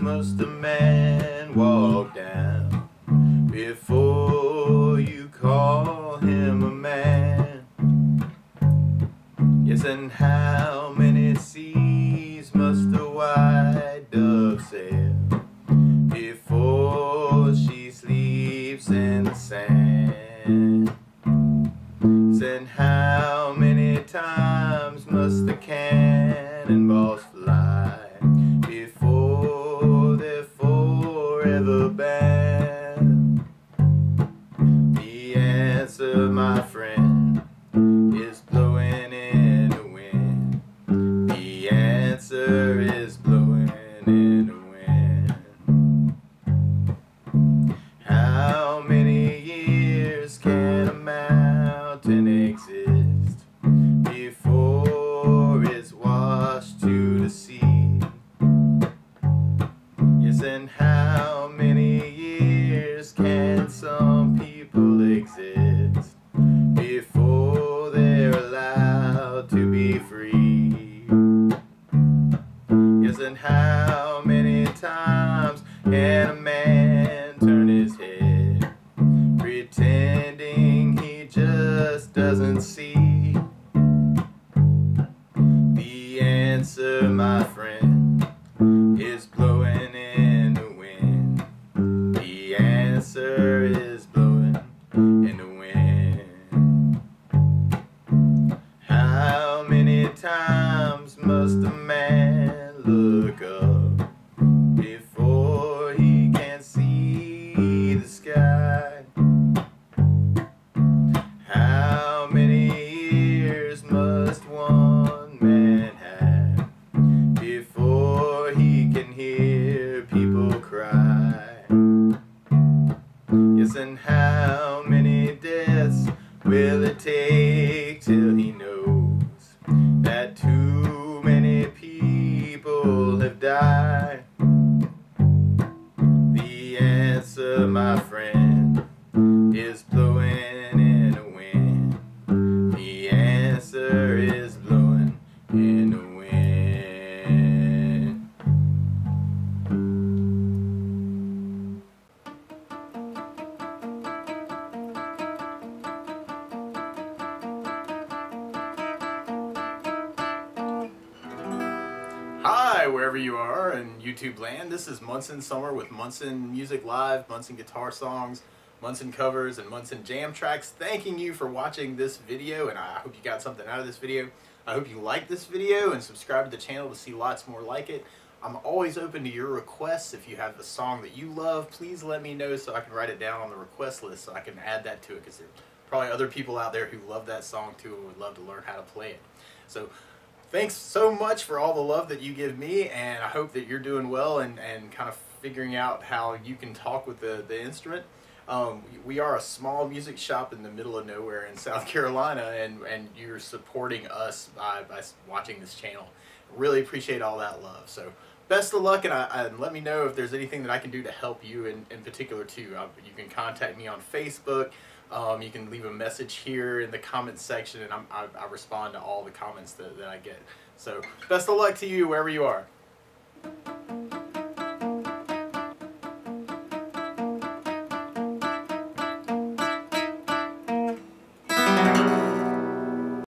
must a man walk down before you call him a man? Yes, and how many seas must a white dove sail before she sleeps in the sand? Yes, and how many times must the cannonballs fly? Forever banned? The answer, my friend, is blowing in the wind. The answer is blowing in the wind. How many years can a mountain exist before it's washed to the sea? Yes, and how can a man turn his head pretending he just doesn't see? The answer, my friend, is blowing in the wind. The answer is blowing in the wind. How many times must a man must one man have before he can hear people cry? Yes, and how many deaths will it take till he knows that too many people have died? The answer, my friend, wherever you are in YouTube land. This is Munson Summer with Munson Music Live, Munson Guitar Songs, Munson Covers, and Munson Jam Tracks. Thanking you for watching this video, and I hope you got something out of this video. I hope you like this video and subscribe to the channel to see lots more like it. I'm always open to your requests. If you have a song that you love, please let me know so I can write it down on the request list so I can add that to it because there's probably other people out there who love that song too and would love to learn how to play it. So thanks so much for all the love that you give me and I hope that you're doing well and, and kind of figuring out how you can talk with the, the instrument. Um, we are a small music shop in the middle of nowhere in South Carolina and, and you're supporting us by, by watching this channel. Really appreciate all that love. So best of luck and, I, and let me know if there's anything that I can do to help you in, in particular too. Uh, you can contact me on Facebook. Um, you can leave a message here in the comments section and I, I respond to all the comments that, that I get. So best of luck to you wherever you are.